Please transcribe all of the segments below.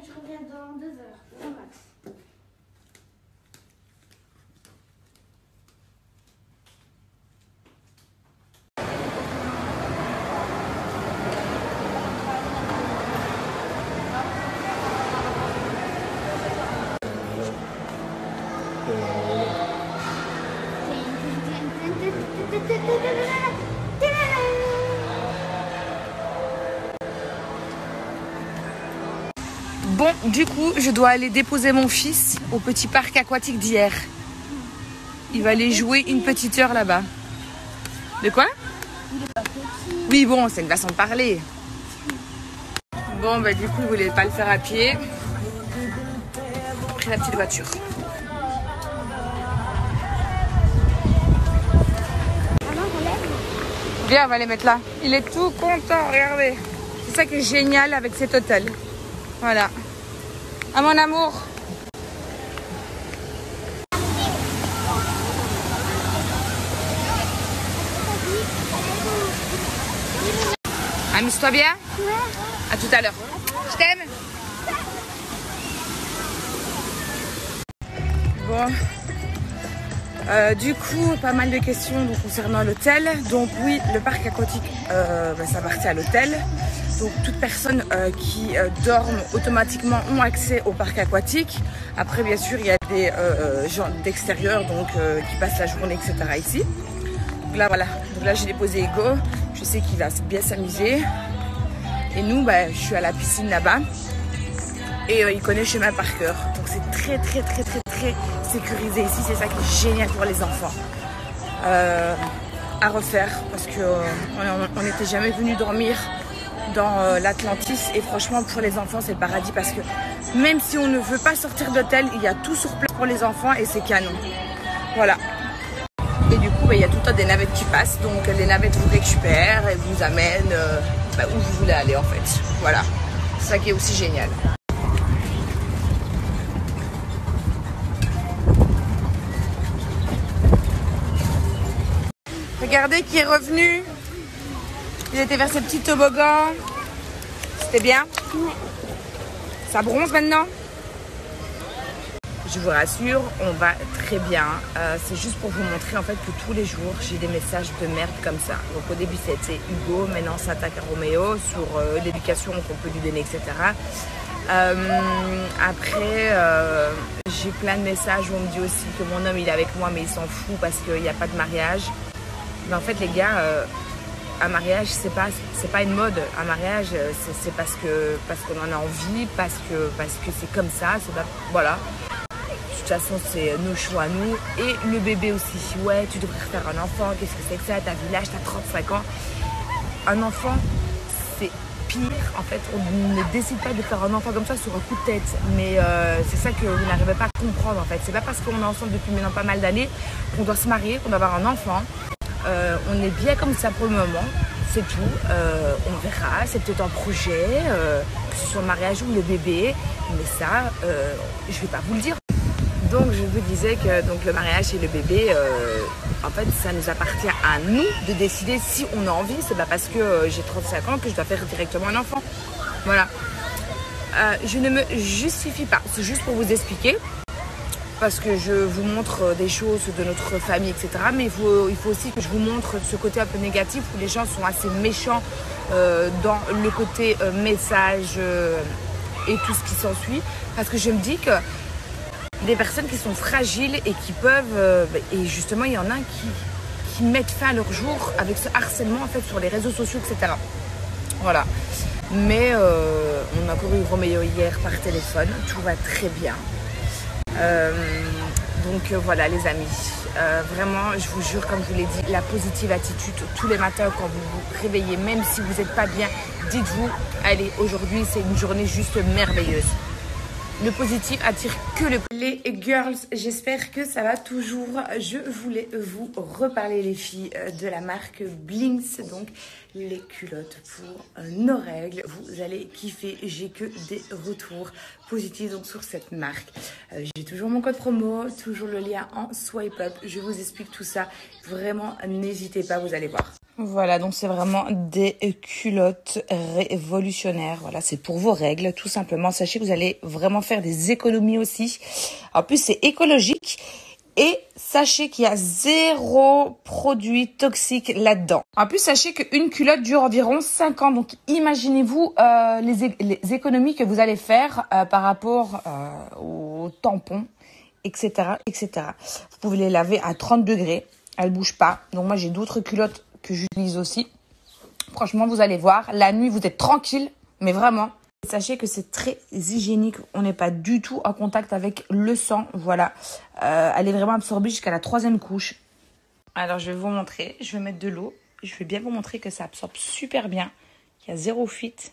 je reviens dans deux heures, au max. Bon, du coup, je dois aller déposer mon fils au petit parc aquatique d'hier. Il va aller jouer une petite heure là-bas. De quoi? Oui, bon, c'est une façon de parler. Bon, bah du coup, il voulait pas le faire à pied. Pris la petite voiture. Viens, on va les mettre là. Il est tout content, regardez. C'est ça qui est génial avec cet hôtel. Voilà. À mon amour. Amuse-toi bien. À tout à l'heure. Je t'aime. Bon. Euh, du coup, pas mal de questions concernant l'hôtel. Donc oui, le parc aquatique, euh, bah, ça appartient à l'hôtel. Donc toute personne euh, qui euh, dorme automatiquement ont accès au parc aquatique. Après, bien sûr, il y a des euh, gens d'extérieur donc qui passent la journée, etc. ici. Donc là, voilà. Donc là, j'ai déposé Ego. Je sais qu'il va bien s'amuser. Et nous, bah, je suis à la piscine là-bas. Et il connaît le chemin par cœur. Donc c'est très, très, très, très, très sécurisé ici. C'est ça qui est génial pour les enfants. À refaire parce que on n'était jamais venu dormir dans euh, l'Atlantis. Et franchement pour les enfants c'est le paradis parce que même si on ne veut pas sortir d'hôtel il y a tout sur place pour les enfants et c'est canon. Voilà. Et du coup bah, il y a tout le temps des navettes qui passent. Donc les navettes vous récupèrent et vous amènent euh, bah, où vous voulez aller en fait. Voilà. C'est ça qui est aussi génial. Regardez qui est revenu. Il était vers ses petits toboggans. C'était bien? Ça bronze maintenant? Je vous rassure, on va très bien. Euh, c'est juste pour vous montrer en fait que tous les jours j'ai des messages de merde comme ça. Donc au début c'était Hugo, maintenant ça attaque à Roméo sur euh, l'éducation qu'on peut lui donner, etc. Euh, après, j'ai plein de messages où on me dit aussi que mon homme il est avec moi mais il s'en fout parce qu'il n'y a pas de mariage. Mais en fait, les gars, un mariage, c'est pas, c'est pas une mode. Un mariage, euh, c'est, parce que, parce qu'on en a envie, parce que, c'est comme ça. Pas, voilà. De toute façon, c'est nos choix à nous. Et le bébé aussi. Ouais, tu devrais faire un enfant. Qu'est-ce que c'est que ça? T'as vu l'âge, t'as 35 ans. Un enfant, c'est pire. En fait, on ne décide pas de faire un enfant comme ça sur un coup de tête. Mais euh, c'est ça que vous n'arrivez pas à comprendre en fait. C'est pas parce qu'on est ensemble depuis maintenant pas mal d'années qu'on doit se marier, qu'on doit avoir un enfant. Euh, on est bien comme ça pour le moment, c'est tout. Euh, on verra, c'est peut-être un projet, euh, que ce soit le mariage ou le bébé, mais ça, euh, je vais pas vous le dire. Donc je vous disais que donc, le mariage et le bébé, en fait, ça nous appartient à nous de décider si on a envie. C'est pas parce que j'ai 35 ans que je dois faire directement un enfant. Voilà. Je ne me justifie pas, c'est juste pour vous expliquer parce que je vous montre euh, des choses de notre famille, etc. Mais il faut, il faut aussi que je vous montre ce côté un peu négatif où les gens sont assez méchants euh, dans le côté euh, message et tout ce qui s'ensuit. Parce que je me dis que des personnes qui sont fragiles et qui peuvent, euh, et justement il y en a qui, qui mettent fin à leur jour avec ce harcèlement en fait sur les réseaux sociaux, etc. Voilà. Mais on a couru Roméo hier par téléphone, tout va très bien. Euh, donc euh, voilà les amis, Euh, vraiment je vous jure comme je vous l'ai dit, la positive attitude tous les matins quand vous vous réveillez, même si vous n'êtes pas bien, dites-vous, allez aujourd'hui c'est une journée juste merveilleuse. Le positif attire que le... Les girls, j'espère que ça va toujours. Je voulais vous reparler les filles euh, de la marque Blinks, donc les culottes pour euh, nos règles. Vous allez kiffer, j'ai que des retours positifs donc sur cette marque. Euh, j'ai toujours mon code promo, toujours le lien en swipe up. Je vous explique tout ça. Vraiment, n'hésitez pas, vous allez voir. Voilà, donc c'est vraiment des culottes révolutionnaires. Voilà, c'est pour vos règles, tout simplement. Sachez que vous allez vraiment faire des économies aussi. En plus, c'est écologique. Et sachez qu'il y a zéro produit toxique là-dedans. En plus, sachez qu'une culotte dure environ 5 ans. Donc, imaginez-vous euh, les, économies que vous allez faire euh, par rapport euh, aux tampons, etc., etc. Vous pouvez les laver à 30 degrés. Elles bougent pas. Donc, moi, j'ai d'autres culottes que j'utilise aussi. Franchement, vous allez voir, la nuit, vous êtes tranquille, mais vraiment. Sachez que c'est très hygiénique. On n'est pas du tout en contact avec le sang. Voilà. Euh, elle est vraiment absorbée jusqu'à la troisième couche. Alors, je vais vous montrer. Je vais mettre de l'eau. Je vais bien vous montrer que ça absorbe super bien. Il y a zéro fuite.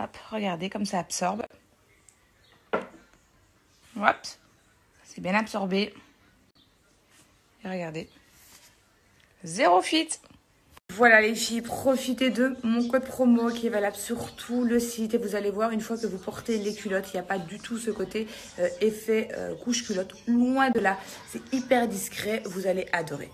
Hop, regardez comme ça absorbe. Hop, c'est bien absorbé. Et regardez. Zéro fit. Voilà les filles, profitez de mon code promo qui est valable sur tout le site et vous allez voir une fois que vous portez les culottes, il n'y a pas du tout ce côté euh, effet euh, couche culotte, loin de là, c'est hyper discret, vous allez adorer.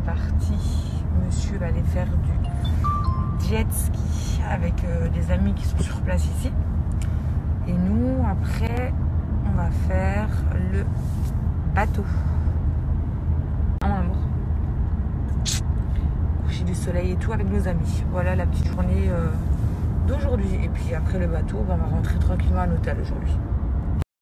Parti. Monsieur va aller faire du jet ski avec euh, des amis qui sont sur place ici. Et nous, après, on va faire le bateau. Ah, mon amour. Coucher du soleil et tout avec nos amis. Voilà la petite journée euh, d'aujourd'hui. Et puis après le bateau, ben, on va rentrer tranquillement à l'hôtel aujourd'hui.